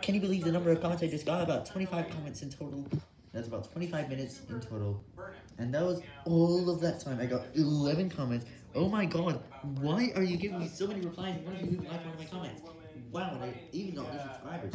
Can you believe the number of comments I just got? About 25 comments in total. That's about 25 minutes in total. And that was all of that time. I got 11 comments. Oh my god, why are you giving me so many replies? Why do you like one of my comments? Wow, and I even got new subscribers.